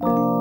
Bye.